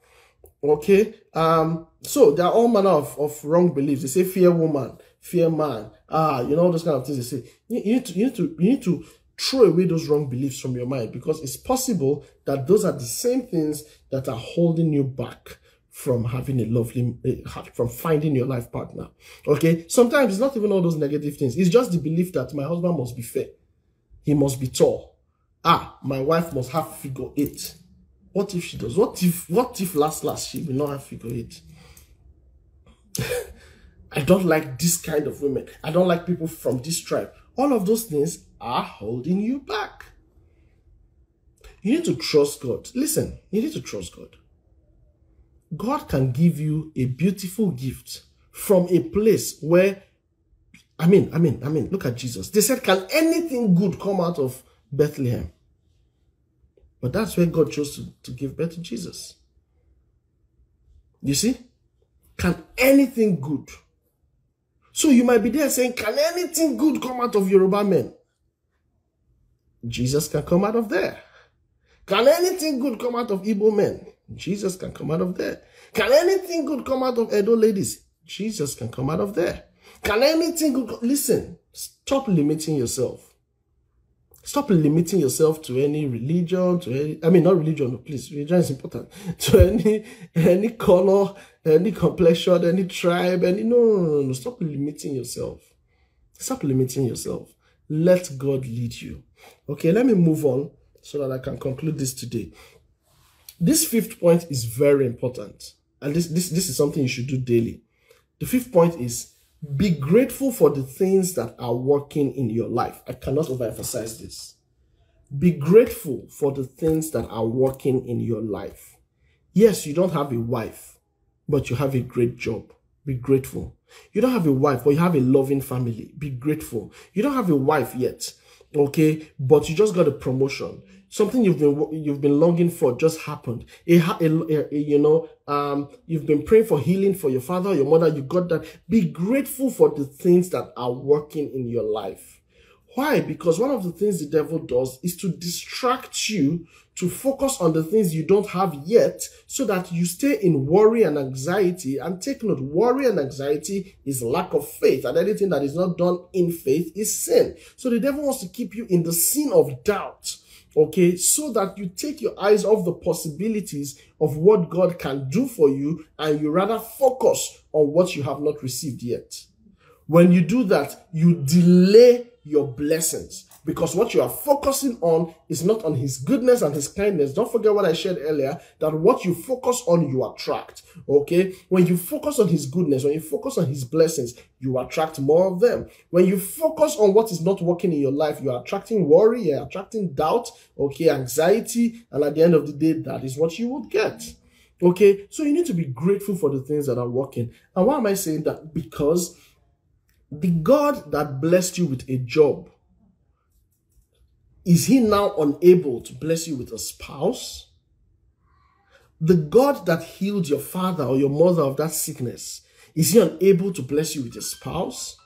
Okay. Um, so there are all manner of, of wrong beliefs. They say fear woman, fear man. Ah, you know, those kind of things they say. You, you need to, you need to, you need to throw away those wrong beliefs from your mind because it's possible that those are the same things that are holding you back from having a lovely, uh, from finding your life partner. Okay. Sometimes it's not even all those negative things. It's just the belief that my husband must be fair. He must be tall. Ah, my wife must have figure eight. What if she does? What if what if last last she will not have figure eight? I don't like this kind of women. I don't like people from this tribe. All of those things are holding you back. You need to trust God. Listen, you need to trust God. God can give you a beautiful gift from a place where, I mean, I mean, I mean, look at Jesus. They said, can anything good come out of Bethlehem? But that's where God chose to, to give birth to Jesus. You see? Can anything good? So you might be there saying, Can anything good come out of Yoruba men? Jesus can come out of there. Can anything good come out of Igbo men? Jesus can come out of there. Can anything good come out of Edo ladies? Jesus can come out of there. Can anything good? Listen, stop limiting yourself. Stop limiting yourself to any religion, to any, I mean, not religion, please, religion is important, to any, any color, any complexion, any tribe, any, no, no, no, no, stop limiting yourself. Stop limiting yourself. Let God lead you. Okay, let me move on so that I can conclude this today. This fifth point is very important. And this, this, this is something you should do daily. The fifth point is be grateful for the things that are working in your life. I cannot overemphasize this. Be grateful for the things that are working in your life. Yes, you don't have a wife, but you have a great job. Be grateful. You don't have a wife, but you have a loving family. Be grateful. You don't have a wife yet, okay, but you just got a promotion something you've been you've been longing for just happened. A, a, a, you know, um, you've been praying for healing for your father, your mother. You got that. Be grateful for the things that are working in your life. Why? Because one of the things the devil does is to distract you to focus on the things you don't have yet so that you stay in worry and anxiety. And take note, worry and anxiety is lack of faith, and anything that is not done in faith is sin. So the devil wants to keep you in the sin of doubt okay, so that you take your eyes off the possibilities of what God can do for you and you rather focus on what you have not received yet. When you do that, you delay your blessings because what you are focusing on is not on his goodness and his kindness. Don't forget what I shared earlier that what you focus on, you attract. Okay. When you focus on his goodness, when you focus on his blessings, you attract more of them. When you focus on what is not working in your life, you're attracting worry, you're attracting doubt, okay, anxiety. And at the end of the day, that is what you would get. Okay. So you need to be grateful for the things that are working. And why am I saying that? Because the God that blessed you with a job, is he now unable to bless you with a spouse? The God that healed your father or your mother of that sickness, is he unable to bless you with a spouse?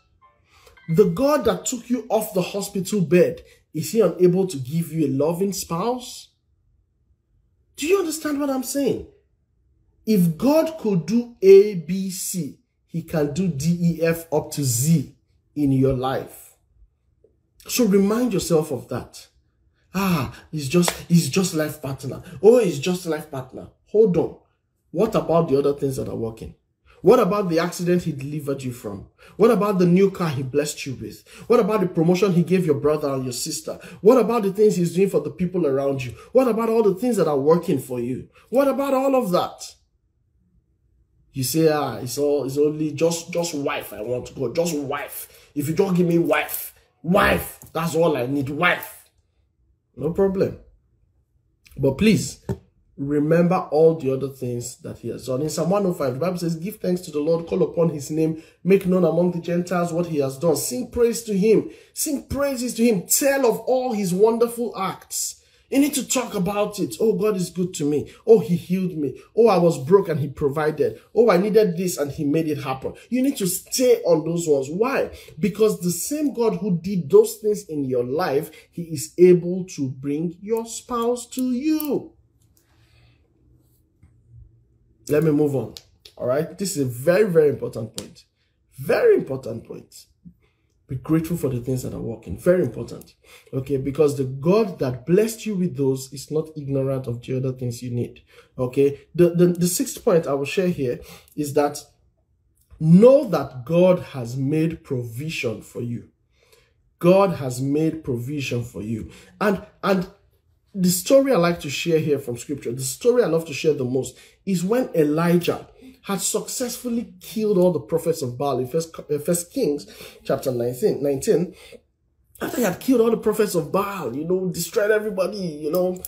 The God that took you off the hospital bed, is he unable to give you a loving spouse? Do you understand what I'm saying? If God could do A, B, C, he can do D, E, F up to Z in your life. So remind yourself of that. Ah, it's just it's just life partner. Oh, it's just life partner. Hold on. What about the other things that are working? What about the accident he delivered you from? What about the new car he blessed you with? What about the promotion he gave your brother and your sister? What about the things he's doing for the people around you? What about all the things that are working for you? What about all of that? You say, ah, it's all it's only just just wife I want to go. Just wife. If you don't give me wife, wife, that's all I need. Wife. No problem. But please remember all the other things that he has done. In Psalm 105, the Bible says, Give thanks to the Lord, call upon his name, make known among the Gentiles what he has done. Sing praise to him, sing praises to him, tell of all his wonderful acts. You need to talk about it. Oh, God is good to me. Oh, he healed me. Oh, I was broke and he provided. Oh, I needed this and he made it happen. You need to stay on those ones. Why? Because the same God who did those things in your life, he is able to bring your spouse to you. Let me move on. All right. This is a very, very important point. Very important point. Be grateful for the things that are working. Very important. Okay. Because the God that blessed you with those is not ignorant of the other things you need. Okay. The, the, the sixth point I will share here is that know that God has made provision for you. God has made provision for you. And, and the story I like to share here from scripture, the story I love to share the most is when Elijah had successfully killed all the prophets of Baal in First, uh, First Kings chapter 19, 19. After he had killed all the prophets of Baal, you know, destroyed everybody, you know,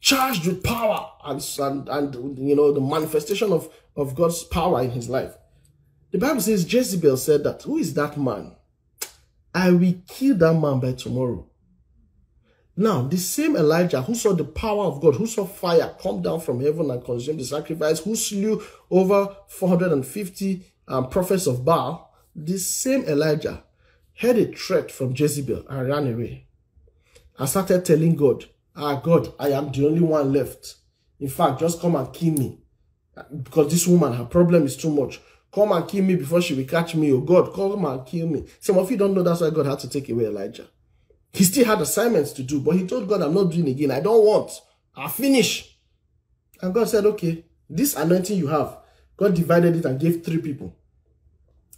charged with power and, and, and you know, the manifestation of, of God's power in his life. The Bible says Jezebel said that, who is that man? I will kill that man by tomorrow. Now, the same Elijah who saw the power of God, who saw fire come down from heaven and consume the sacrifice, who slew over 450 um, prophets of Baal, this same Elijah heard a threat from Jezebel and ran away and started telling God, Ah, God, I am the only one left. In fact, just come and kill me. Because this woman, her problem is too much. Come and kill me before she will catch me. Oh God, come and kill me. Some of you don't know that's why God had to take away Elijah. He still had assignments to do, but he told God, I'm not doing again. I don't want. I'll finish. And God said, okay, this anointing you have, God divided it and gave three people.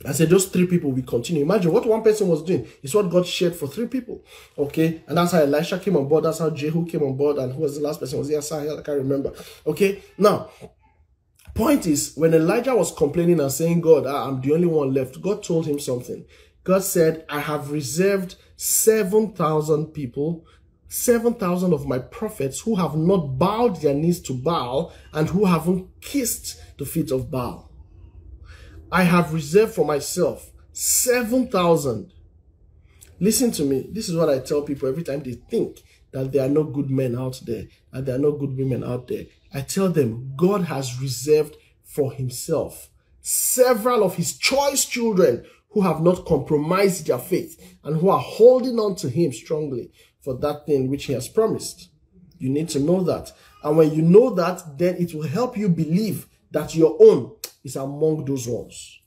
I said those three people will continue. Imagine what one person was doing is what God shared for three people. Okay. And that's how Elisha came on board. That's how Jehu came on board. And who was the last person? Was it Asahel? I can't remember. Okay. Now, point is, when Elijah was complaining and saying, God, I'm the only one left, God told him something. God said, I have reserved 7,000 people, 7,000 of my prophets who have not bowed their knees to Baal and who haven't kissed the feet of Baal. I have reserved for myself 7,000. Listen to me. This is what I tell people every time they think that there are no good men out there, and there are no good women out there. I tell them God has reserved for himself several of his choice children who have not compromised their faith and who are holding on to him strongly for that thing which he has promised. You need to know that. And when you know that, then it will help you believe that your own is among those ones.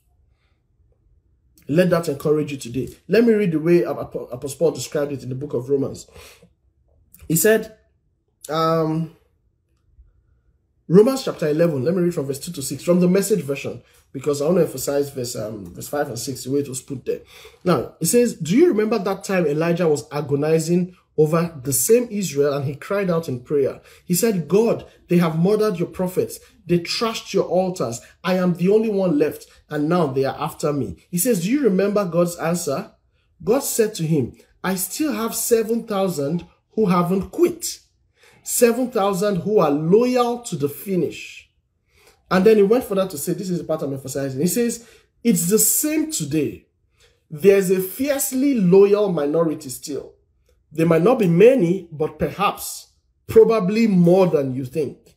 Let that encourage you today. Let me read the way Apostle Paul described it in the book of Romans. He said, um, Romans chapter 11, let me read from verse 2 to 6 from the message version because I want to emphasize verse um verse 5 and 6, the way it was put there. Now, it says, Do you remember that time Elijah was agonizing over the same Israel and he cried out in prayer? He said, God, they have murdered your prophets. They trashed your altars. I am the only one left, and now they are after me. He says, Do you remember God's answer? God said to him, I still have 7,000 who haven't quit. 7,000 who are loyal to the finish. And then he went further to say, this is the part I'm emphasizing. He says, it's the same today. There's a fiercely loyal minority still. They might not be many, but perhaps, probably more than you think.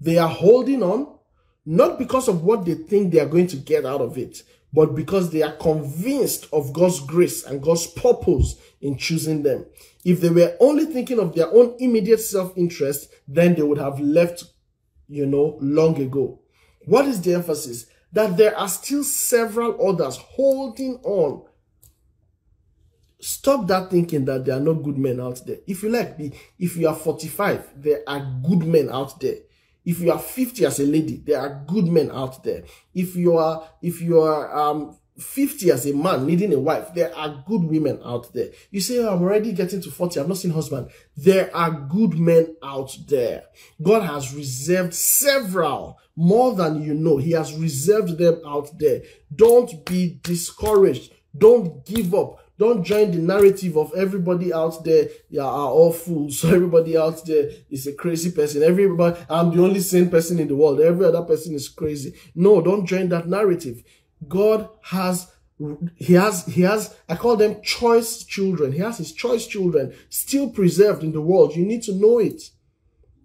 They are holding on, not because of what they think they are going to get out of it, but because they are convinced of God's grace and God's purpose in choosing them. If they were only thinking of their own immediate self-interest, then they would have left, you know, long ago. What is the emphasis? That there are still several others holding on. Stop that thinking that there are no good men out there. If you like, if you are 45, there are good men out there. If you are 50 as a lady, there are good men out there. If you are, if you are, um, 50 as a man needing a wife, there are good women out there. You say, oh, I'm already getting to 40, I've not seen husband. There are good men out there. God has reserved several, more than you know. He has reserved them out there. Don't be discouraged. Don't give up. Don't join the narrative of everybody out there yeah, are all fools. So everybody out there is a crazy person. Everybody, I'm the only sane person in the world. Every other person is crazy. No, don't join that narrative. God has he has he has i call them choice children. He has his choice children still preserved in the world. You need to know it.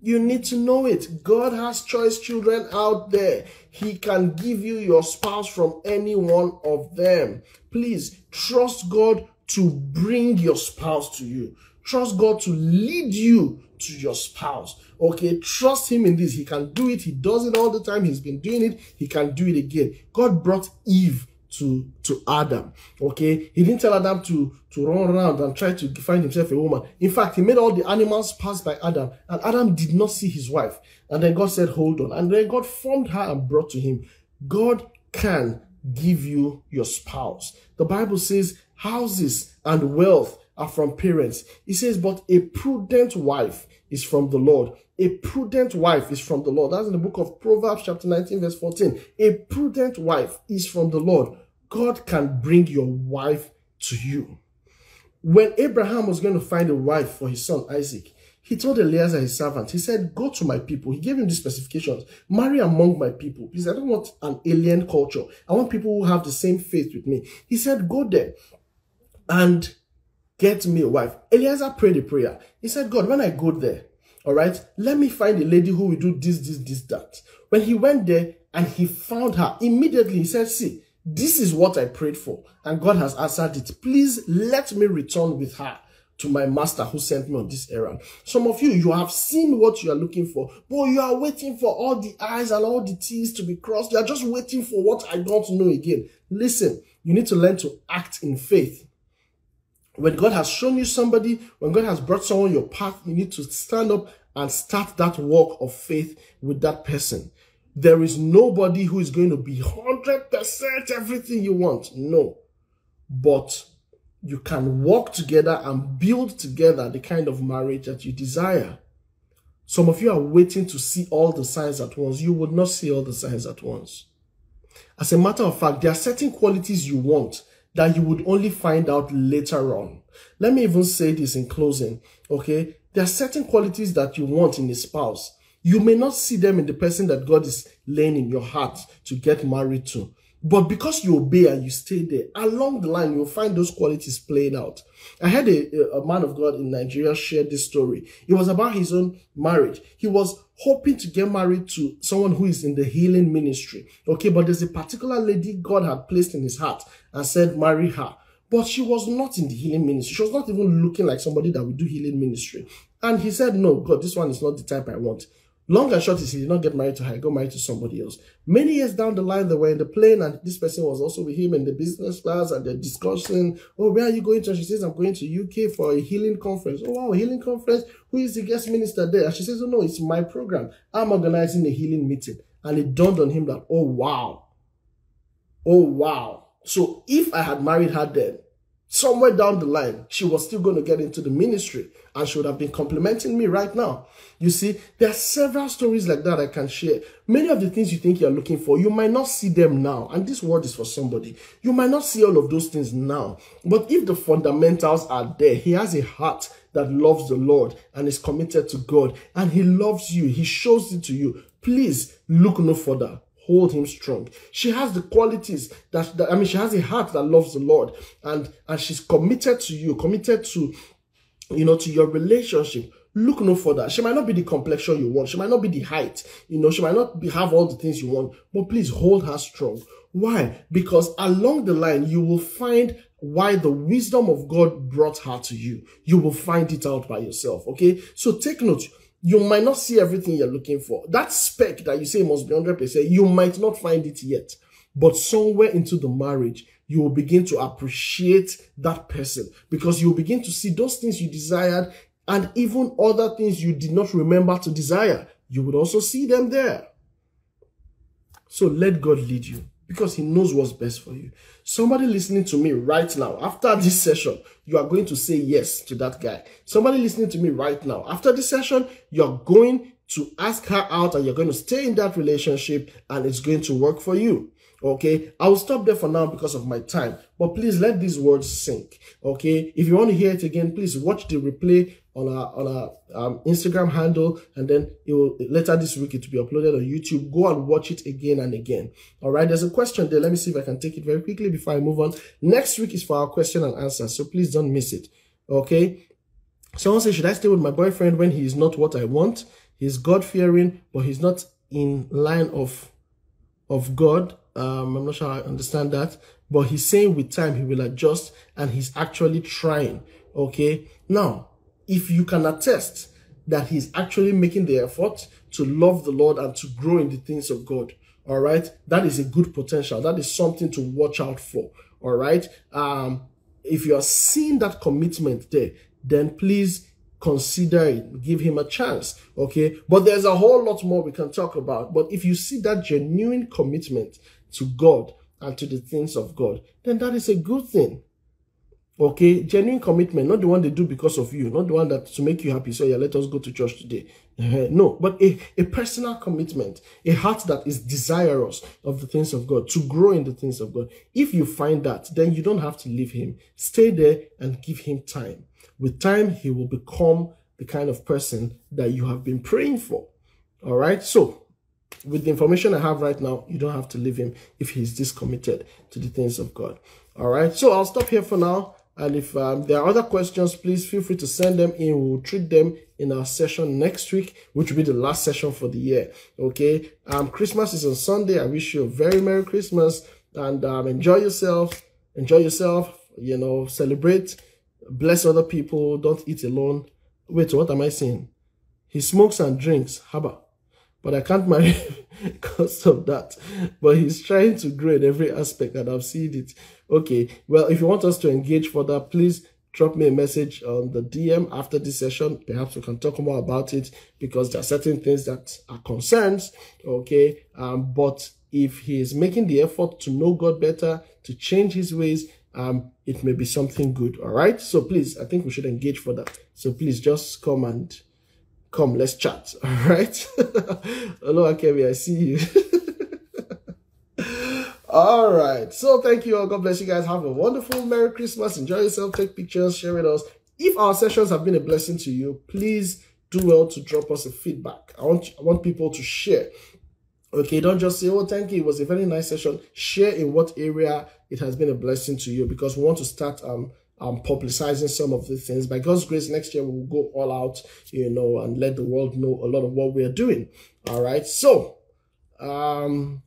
You need to know it. God has choice children out there. He can give you your spouse from any one of them. Please trust god to bring your spouse to you. Trust god to lead you to your spouse okay trust him in this he can do it he does it all the time he's been doing it he can do it again god brought eve to to Adam. Okay, he didn't tell Adam to to run around and try to find himself a woman. In fact, he made all the animals pass by Adam, and Adam did not see his wife. And then God said, "Hold on." And then God formed her and brought to him. God can give you your spouse. The Bible says houses and wealth are from parents. He says, but a prudent wife is from the Lord. A prudent wife is from the Lord. That's in the book of Proverbs, chapter 19, verse 14. A prudent wife is from the Lord. God can bring your wife to you. When Abraham was going to find a wife for his son Isaac, he told Eliezer, his servant, he said, Go to my people. He gave him the specifications. Marry among my people. Because I don't want an alien culture. I want people who have the same faith with me. He said, Go there and get me a wife. Eliezer prayed a prayer. He said, God, when I go there, all right, let me find a lady who will do this, this, this, that. When he went there and he found her, immediately he said, see, this is what I prayed for. And God has answered it. Please let me return with her to my master who sent me on this errand. Some of you, you have seen what you are looking for, but you are waiting for all the I's and all the T's to be crossed. You are just waiting for what I don't know again. Listen, you need to learn to act in faith. When God has shown you somebody, when God has brought someone your path, you need to stand up and start that walk of faith with that person. There is nobody who is going to be 100% everything you want. No. But you can work together and build together the kind of marriage that you desire. Some of you are waiting to see all the signs at once. You would not see all the signs at once. As a matter of fact, there are certain qualities you want that you would only find out later on. Let me even say this in closing, okay? There are certain qualities that you want in a spouse. You may not see them in the person that God is laying in your heart to get married to. But because you obey and you stay there, along the line, you'll find those qualities playing out. I had a, a man of God in Nigeria share this story. It was about his own marriage. He was hoping to get married to someone who is in the healing ministry. Okay, but there's a particular lady God had placed in his heart and said, marry her. But she was not in the healing ministry. She was not even looking like somebody that would do healing ministry. And he said, no, God, this one is not the type I want. Long and short is he did not get married to her, he got married to somebody else. Many years down the line, they were in the plane and this person was also with him in the business class and they're discussing, oh, where are you going to? And she says, I'm going to UK for a healing conference. Oh, wow, healing conference? Who is the guest minister there? And she says, oh, no, it's my program. I'm organizing a healing meeting. And it dawned on him that, oh, wow. Oh, wow. So if I had married her then, somewhere down the line, she was still going to get into the ministry and she would have been complimenting me right now. You see, there are several stories like that I can share. Many of the things you think you're looking for, you might not see them now. And this word is for somebody. You might not see all of those things now. But if the fundamentals are there, he has a heart that loves the Lord and is committed to God and he loves you. He shows it to you. Please look no further hold him strong. She has the qualities that, that, I mean, she has a heart that loves the Lord and, and she's committed to you, committed to, you know, to your relationship. Look no further. She might not be the complexion you want. She might not be the height. You know, she might not be, have all the things you want, but please hold her strong. Why? Because along the line, you will find why the wisdom of God brought her to you. You will find it out by yourself. Okay. So take note you might not see everything you're looking for. That spec that you say must be 100%, you might not find it yet. But somewhere into the marriage, you will begin to appreciate that person because you will begin to see those things you desired and even other things you did not remember to desire you would also see them there. So let God lead you because he knows what's best for you. Somebody listening to me right now, after this session, you are going to say yes to that guy. Somebody listening to me right now, after this session, you're going to ask her out and you're going to stay in that relationship and it's going to work for you. Okay, I will stop there for now because of my time, but please let these words sink. Okay, if you want to hear it again, please watch the replay on our on our um, Instagram handle, and then it will later this week it will be uploaded on YouTube. Go and watch it again and again. All right, there's a question there. Let me see if I can take it very quickly before I move on. Next week is for our question and answer, so please don't miss it. Okay. Someone says, should I stay with my boyfriend when he is not what I want? He's God fearing, but he's not in line of of God um, I'm not sure I understand that, but he's saying with time he will adjust and he's actually trying. Okay. Now, if you can attest that he's actually making the effort to love the Lord and to grow in the things of God, all right, that is a good potential. That is something to watch out for. All right. Um, if you are seeing that commitment there, then please consider it, give him a chance. Okay. But there's a whole lot more we can talk about. But if you see that genuine commitment, to God and to the things of God, then that is a good thing. Okay, genuine commitment, not the one they do because of you, not the one that to make you happy. So yeah, let us go to church today. Uh, no, but a, a personal commitment, a heart that is desirous of the things of God, to grow in the things of God. If you find that, then you don't have to leave him. Stay there and give him time. With time, he will become the kind of person that you have been praying for. All right. So with the information I have right now, you don't have to leave him if he's discommitted to the things of God. All right. So I'll stop here for now. And if um, there are other questions, please feel free to send them in. We'll treat them in our session next week, which will be the last session for the year. Okay. Um, Christmas is on Sunday. I wish you a very Merry Christmas and um, enjoy yourself. Enjoy yourself. You know, celebrate. Bless other people. Don't eat alone. Wait, what am I saying? He smokes and drinks. About? But I can't marry because of that. But he's trying to grow in every aspect, and I've seen it. Okay, well, if you want us to engage further, please drop me a message on the DM after this session. Perhaps we can talk more about it because there are certain things that are concerns. Okay, um, but if he is making the effort to know God better, to change his ways, um, it may be something good. All right. So please, I think we should engage further. So please just come and Come, let's chat. All right. Hello, Akemi. I see you. all right. So thank you all. God bless you guys. Have a wonderful Merry Christmas. Enjoy yourself. Take pictures. Share with us. If our sessions have been a blessing to you, please do well to drop us a feedback. I want I want people to share. Okay, don't just say, oh, thank you. It was a very nice session. Share in what area it has been a blessing to you because we want to start um um, publicizing some of the things. By God's grace, next year we'll go all out, you know, and let the world know a lot of what we're doing. All right. So, um,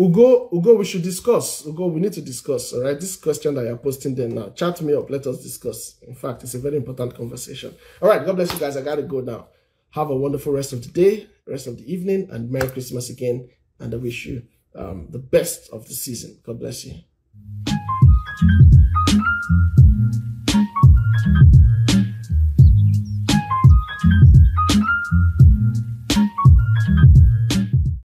Ugo, Ugo, we should discuss. Ugo, we need to discuss. All right. This question that you're posting there now, chat me up. Let us discuss. In fact, it's a very important conversation. All right. God bless you guys. I got to go now. Have a wonderful rest of the day, rest of the evening, and Merry Christmas again. And I wish you um, the best of the season. God bless you.